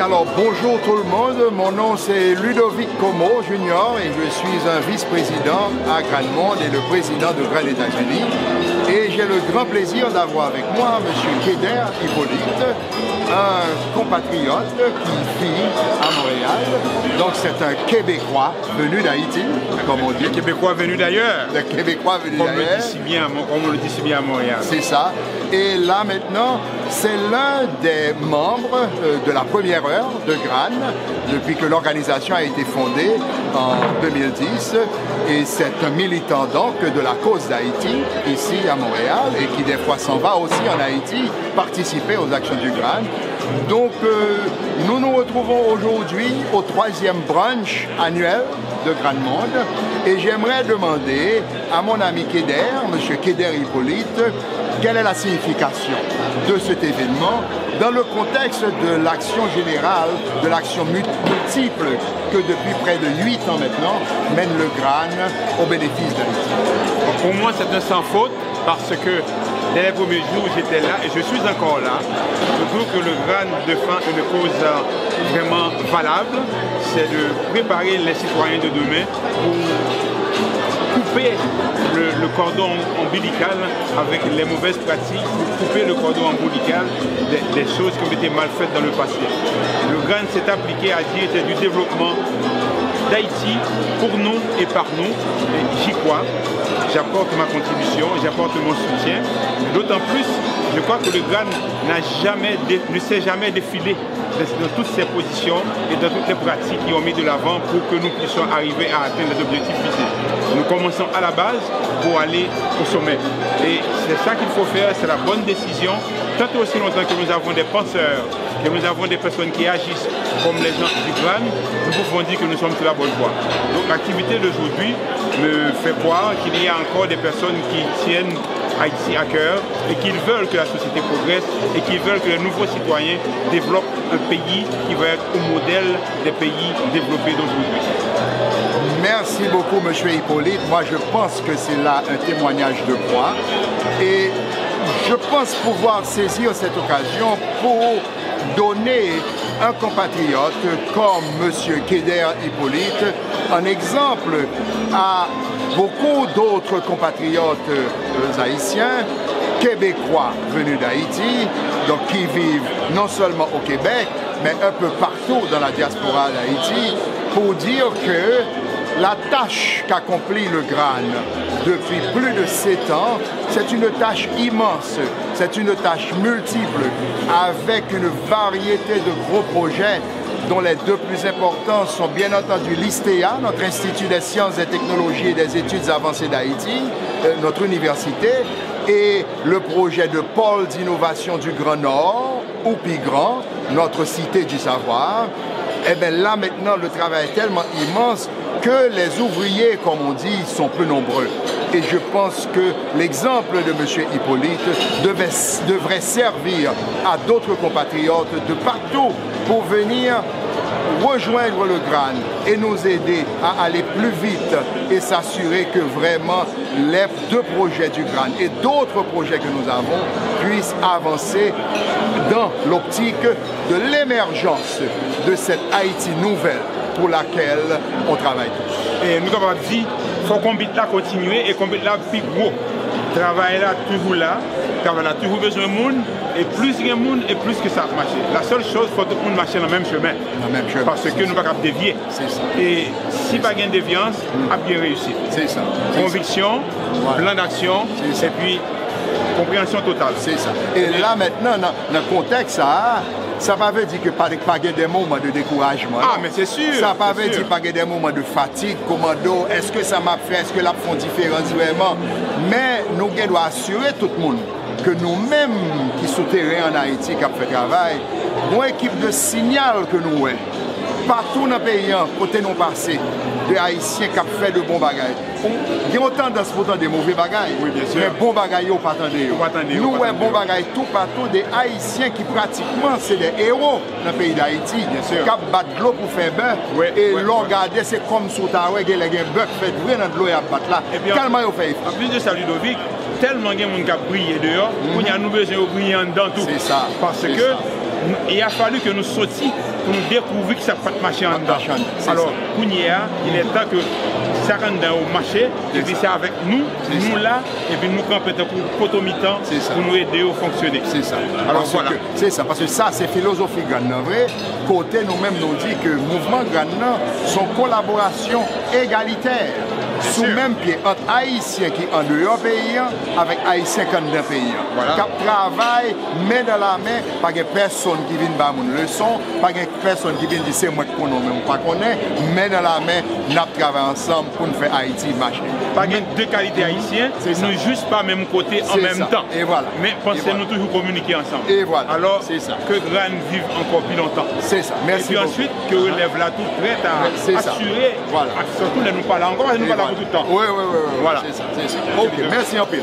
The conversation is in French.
alors bonjour tout le monde. Mon nom c'est Ludovic Como Junior et je suis un vice-président à Grande et le président de Grand États-Unis. Et j'ai le grand plaisir d'avoir avec moi M. Kéder Hippolyte, un compatriote qui vit à Montréal. Donc c'est un Québécois venu d'Haïti, comme on dit. Un Québécois venu d'ailleurs. Le Québécois venu d'ailleurs. Comme on le dit si bien à Montréal. C'est ça. Et là maintenant, c'est l'un des membres euh, de la première heure de GRAN depuis que l'organisation a été fondée en 2010. Et c'est un militant donc de la cause d'Haïti ici à Montréal et qui des fois s'en va aussi en Haïti participer aux actions du GRAN. Donc euh, nous nous retrouvons aujourd'hui au troisième brunch annuel de Grand Monde et j'aimerais demander à mon ami Keder, M. Keder Hippolyte, quelle est la signification de cet événement dans le contexte de l'action générale, de l'action multiple que depuis près de 8 ans maintenant mène le GRAN au bénéfice d'Haïti Pour moi, c'est un sans faute parce que dès les premiers jours, j'étais là et je suis encore là. Je trouve que le GRAN défend une cause vraiment valable, c'est de préparer les citoyens de demain pour couper le, cordon ombilical avec les mauvaises pratiques, couper le cordon ombilical des, choses qui ont été mal faites dans le passé. Le GRAN s'est appliqué à dire c'est du développement d'Haïti pour nous et par nous. J'y crois. J'apporte ma contribution, j'apporte mon soutien. D'autant plus, je crois que le GRAN jamais, ne s'est jamais défilé dans toutes ces positions et dans toutes les pratiques qui ont mis de l'avant pour que nous puissions arriver à atteindre les objectifs visés. Nous commençons à la base pour aller au sommet. Et c'est ça qu'il faut faire, c'est la bonne décision. Tant aussi longtemps que nous avons des penseurs, que nous avons des personnes qui agissent comme les gens du GRAN, nous pouvons dire que nous sommes sur la bonne voie. Donc l'activité d'aujourd'hui me fait croire qu'il y a encore des personnes qui tiennent Haïti à cœur et qu'ils veulent que la société progresse et qu'ils veulent que les nouveaux citoyens développent un pays qui va être au modèle des pays développés d'aujourd'hui. Merci beaucoup, M. Hippolyte. Moi, je pense que c'est là un témoignage de foi. Et je pense pouvoir saisir cette occasion pour donner un compatriote comme M. Keder Hippolyte un exemple à beaucoup d'autres compatriotes euh, haïtiens, québécois venus d'Haïti, donc qui vivent non seulement au Québec, mais un peu partout dans la diaspora d'Haïti, pour dire que la tâche qu'accomplit le GRAN depuis plus de sept ans, c'est une tâche immense, c'est une tâche multiple, avec une variété de gros projets dont les deux plus importants sont bien entendu l'ISTEA, notre Institut des sciences et technologies et des études avancées d'Haïti, euh, notre université, et le projet de pôle d'innovation du Grand Nord, ou Grand, notre cité du savoir. Et eh bien là maintenant, le travail est tellement immense que les ouvriers, comme on dit, sont peu nombreux. Et je pense que l'exemple de M. Hippolyte devrait servir à d'autres compatriotes de partout pour venir rejoindre le GRAN et nous aider à aller plus vite et s'assurer que vraiment les deux projets du GRAN et d'autres projets que nous avons puissent avancer dans l'optique de l'émergence de cette Haïti nouvelle pour laquelle on travaille tous. Et nous avons dit qu'il faut qu'on là continuer et qu'on là plus gros. Travailler là, toujours là, travailler là, toujours besoin de monde et plus il y a monde et plus que ça marche. La seule chose, il faut que tout le monde marche dans le même chemin. même chemin. Parce que nous ne pouvons pas dévier. Et si pas de déviance, mm. a bien réussi. C'est ça. Conviction, plan d'action, et puis compréhension totale. C'est ça. Et là maintenant, dans le contexte, ça, ça ne veut dire que pas, pas des moments de découragement. Ah, mais c'est sûr. Ça ne veut dire pas des moments de fatigue, commando, est-ce que ça m'a fait, est-ce que là font différence vraiment? Mais nous devons assurer tout le monde que nous-mêmes qui sommes en Haïti, qui avons fait travail, une équipe de signal que nous avons partout dans le pays, côté nous passé, de Haitien kap fè de bon bagay. Gen yon tendans pou tan de mouvè bagay, men bon bagay yo patan de yo. Nou wè bon bagay tou patou de Haitien ki pratikman se de hero nan peyi d'Haiti, kap bat glou pou fè bè, e lò gade se kom sou ta wè gen lè gen bèk fè dwe nan glou ya bat la, kalman yo fè yon. An plus de sa Ludovic, telman gen moun kap brye deyo, moun yan nou bezè yo brye an dan tou. Se sa. Parce ke, y a falu ke nou soti pou nou dekouvri ki sa pat machan an dan. Alors, Kounia, il est temps que ça rentre au marché, et puis c'est avec nous, nous là, et puis nous camper pour potomitan pour nous aider à fonctionner. C'est ça. Alors voilà. C'est ça, parce que ça, c'est philosophie Grand vrai. Côté nous-mêmes, nous dit que le mouvement Grand son collaboration égalitaire sous même pied entre Haïtiens qui en dehors pays avec Haïtiens qui en pays. Voilà. Cap travail main dans la main, pas de personne qui vient faire une leçon, pas de personne qui vient dire c'est moi qui connais, même pas connaît, main dans la main, nous travaillons ensemble pour faire Haïti marcher. Pas de deux qualités haïtiennes, nous juste pas même côté en même temps. Et voilà. Mais pensez-nous toujours communiquer ensemble. Et voilà. Alors, ça. que Gran vive encore plus longtemps. C'est ça. Merci. Et puis ensuite, que relève la toute prête à assurer, voilà. surtout nous parler encore, nous tout le temps. Oui, oui, oui. Voilà. C'est ça. Ok, merci un peu.